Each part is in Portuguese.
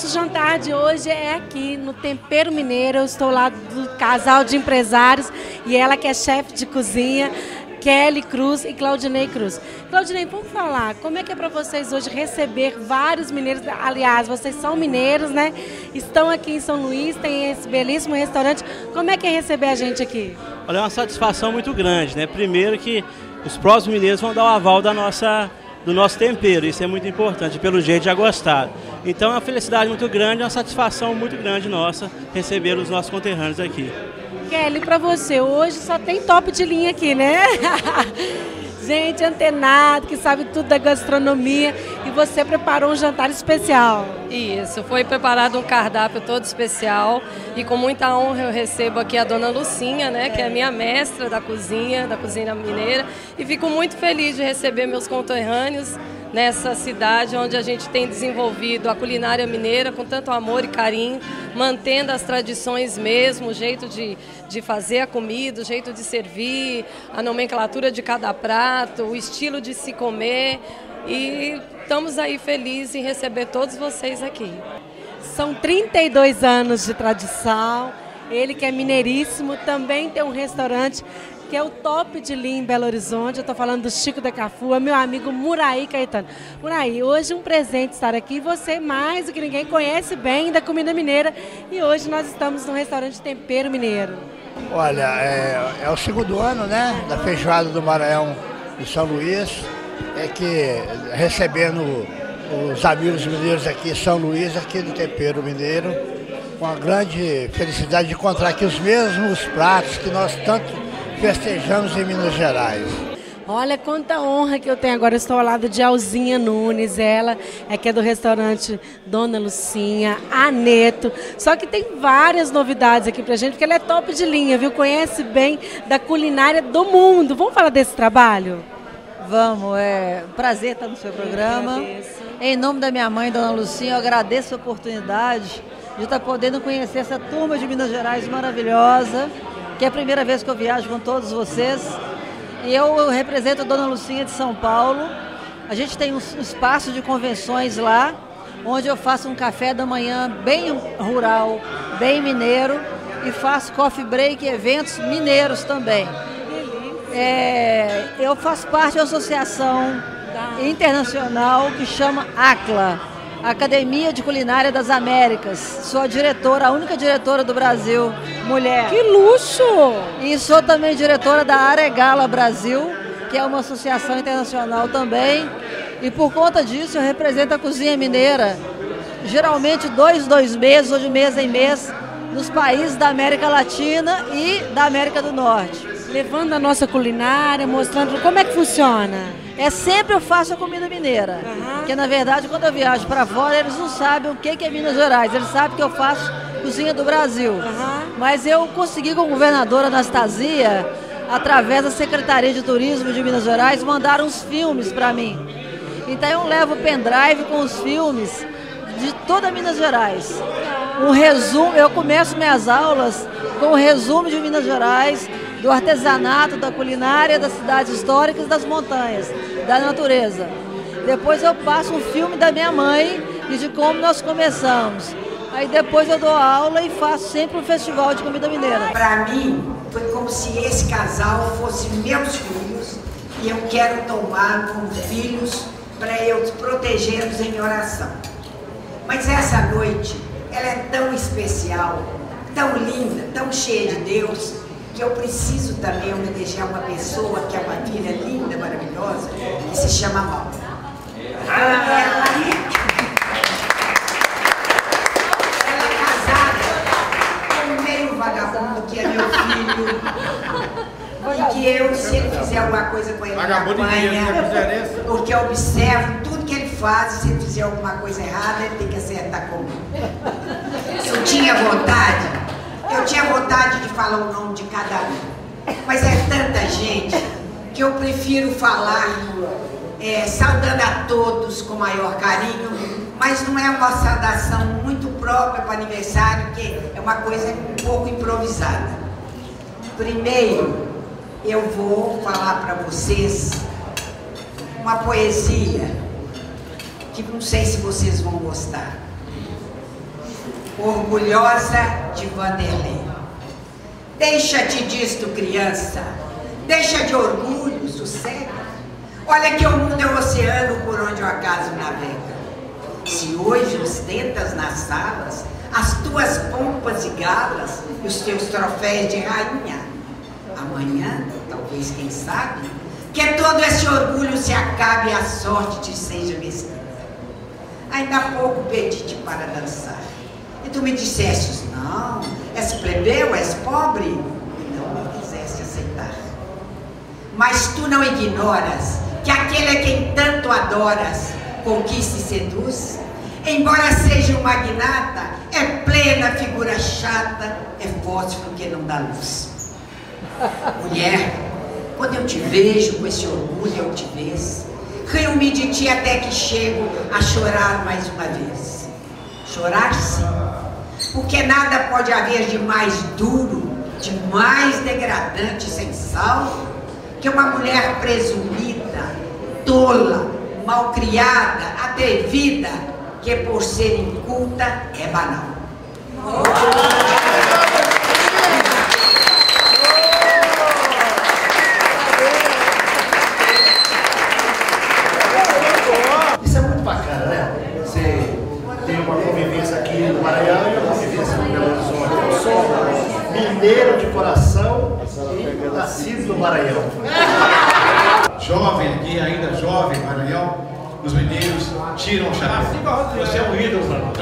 nosso jantar de hoje é aqui no Tempero Mineiro. Eu estou lá do casal de empresários e ela que é chefe de cozinha. Kelly Cruz e Claudinei Cruz. Claudinei, vamos falar, como é que é para vocês hoje receber vários mineiros? Aliás, vocês são mineiros, né? Estão aqui em São Luís, tem esse belíssimo restaurante. Como é que é receber a gente aqui? Olha, é uma satisfação muito grande, né? Primeiro que os próximos mineiros vão dar o aval da nossa do nosso tempero, isso é muito importante, pelo jeito já gostaram. Então é uma felicidade muito grande, uma satisfação muito grande nossa receber os nossos conterrâneos aqui. Kelly, para você, hoje só tem top de linha aqui, né? Gente antenado, que sabe tudo da gastronomia. E você preparou um jantar especial. Isso, foi preparado um cardápio todo especial. E com muita honra eu recebo aqui a dona Lucinha, né? Que é minha mestra da cozinha, da cozinha mineira. E fico muito feliz de receber meus conterrâneos nessa cidade onde a gente tem desenvolvido a culinária mineira com tanto amor e carinho, mantendo as tradições mesmo, o jeito de, de fazer a comida, o jeito de servir, a nomenclatura de cada prato, o estilo de se comer. E estamos aí felizes em receber todos vocês aqui. São 32 anos de tradição. Ele que é mineiríssimo, também tem um restaurante que é o top de linha em Belo Horizonte. Eu estou falando do Chico da Cafu, meu amigo Muraí Caetano. Muraí, hoje um presente estar aqui. Você, mais do que ninguém, conhece bem da comida mineira. E hoje nós estamos no restaurante Tempero Mineiro. Olha, é, é o segundo ano, né, da feijoada do Maranhão de São Luís. É que recebendo os amigos mineiros aqui em São Luís, aqui do Tempero Mineiro, com a grande felicidade de encontrar aqui os mesmos pratos que nós tanto festejamos em Minas Gerais. Olha quanta honra que eu tenho agora. Eu estou ao lado de Alzinha Nunes, ela é que é do restaurante Dona Lucinha, a Neto. Só que tem várias novidades aqui pra gente, porque ela é top de linha, viu? Conhece bem da culinária do mundo. Vamos falar desse trabalho? Vamos, é um prazer estar no seu programa. Em nome da minha mãe, Dona Lucinha, eu agradeço a oportunidade de estar podendo conhecer essa turma de Minas Gerais maravilhosa que é a primeira vez que eu viajo com todos vocês. E eu represento a Dona Lucinha de São Paulo. A gente tem um espaço de convenções lá, onde eu faço um café da manhã bem rural, bem mineiro, e faço coffee break e eventos mineiros também. É, eu faço parte da associação internacional que chama ACLA, Academia de Culinária das Américas. Sou a diretora, a única diretora do Brasil, mulher. Que luxo! E sou também diretora da Aregala Brasil, que é uma associação internacional também. E por conta disso eu represento a cozinha mineira, geralmente dois, dois meses ou de mês em mês, nos países da América Latina e da América do Norte. Levando a nossa culinária, mostrando como é que funciona. É sempre eu faço a comida mineira. Uhum. Porque na verdade quando eu viajo para fora eles não sabem o que é Minas Gerais. Eles sabem que eu faço cozinha do Brasil. Uhum. Mas eu consegui com a governadora Anastasia, através da Secretaria de Turismo de Minas Gerais, mandar uns filmes para mim. Então eu levo o pendrive com os filmes de toda Minas Gerais. Um resumo, eu começo minhas aulas com um resumo de Minas Gerais, do artesanato, da culinária, das cidades históricas, das montanhas, da natureza. Depois eu passo um filme da minha mãe e de como nós começamos. Aí depois eu dou aula e faço sempre um festival de comida mineira. Para mim, foi como se esse casal fosse meus filhos e eu quero tomar como filhos para eu protegê-los em oração. Mas essa noite, ela é tão especial, tão linda, tão cheia de Deus, que eu preciso também homenagear uma pessoa que é uma filha linda, maravilhosa, que se chama Maura. Ela, E que eu, se ele fizer alguma coisa com ele, né? porque eu observo tudo que ele faz, e se ele fizer alguma coisa errada, ele tem que acertar comigo. Eu tinha vontade, eu tinha vontade de falar o nome de cada um, mas é tanta gente que eu prefiro falar é, saudando a todos com maior carinho, mas não é uma saudação muito própria para aniversário, que é uma coisa um pouco improvisada. Primeiro, eu vou falar para vocês uma poesia que não sei se vocês vão gostar. orgulhosa de Vanderlei. Deixa-te disto, criança. Deixa de orgulho, sossega. Olha que o mundo é o oceano por onde o acaso navega. Se hoje ostentas nas salas as tuas pompas e galas e os teus troféus de rainha, amanhã, talvez, quem sabe, que todo esse orgulho se acabe e a sorte te seja mesquinha. Ainda há pouco pedi-te para dançar. E tu me disseste, não, és plebeu, és pobre. E não me quiseste aceitar. Mas tu não ignoras que aquele a quem tanto adoras conquista e seduz. Embora seja um magnata, é plena figura chata, é fósforo que não dá luz. Mulher, quando eu te vejo com esse orgulho te vejo, rio-me de ti até que chego a chorar mais uma vez. Chorar sim, porque nada pode haver de mais duro, de mais degradante sem sal, que uma mulher presumida, tola, malcriada, atrevida, que por ser inculta é banal. Isso é muito bacana, né? Você tem uma convivência aqui no Maranhão e uma convivência no Belo Horizonte. Eu sou mineiro de coração e nascido no Maranhão. Jovem aqui, ainda jovem, Maranhão, os mineiros tiram o chapéu. Você é um ídolo, mano.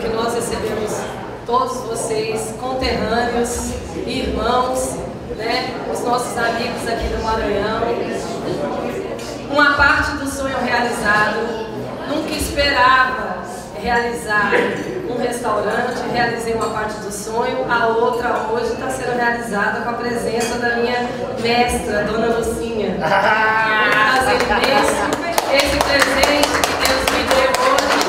que nós recebemos todos vocês, conterrâneos, irmãos, né, os nossos amigos aqui do Maranhão. Uma parte do sonho realizado, nunca esperava realizar um restaurante, realizei uma parte do sonho, a outra hoje está sendo realizada com a presença da minha mestra, Dona Lucinha. Prazer imenso esse presente que Deus me deu hoje.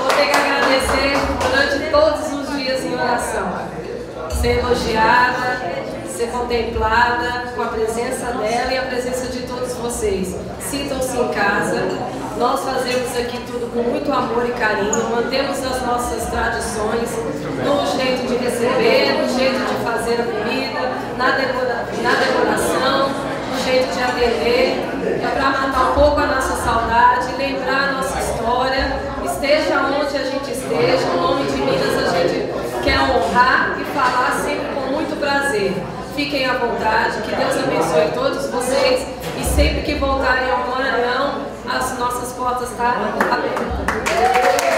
Vou ter que agradecer durante todos os dias em oração. Ser elogiada, ser contemplada com a presença dela e a presença de todos vocês. Sintam-se em casa. Nós fazemos aqui tudo com muito amor e carinho, mantemos as nossas tradições, no jeito de receber, no jeito de fazer a comida, na, decora, na decoração, no jeito de atender. É para matar um pouco a nossa saudade, lembrar a nossa história, esteja onde a gente esteja, o nome de Minas a gente quer honrar e falar sempre com muito prazer. Fiquem à vontade, que Deus abençoe todos vocês e sempre que voltarem ao Maranhão, portas abertas.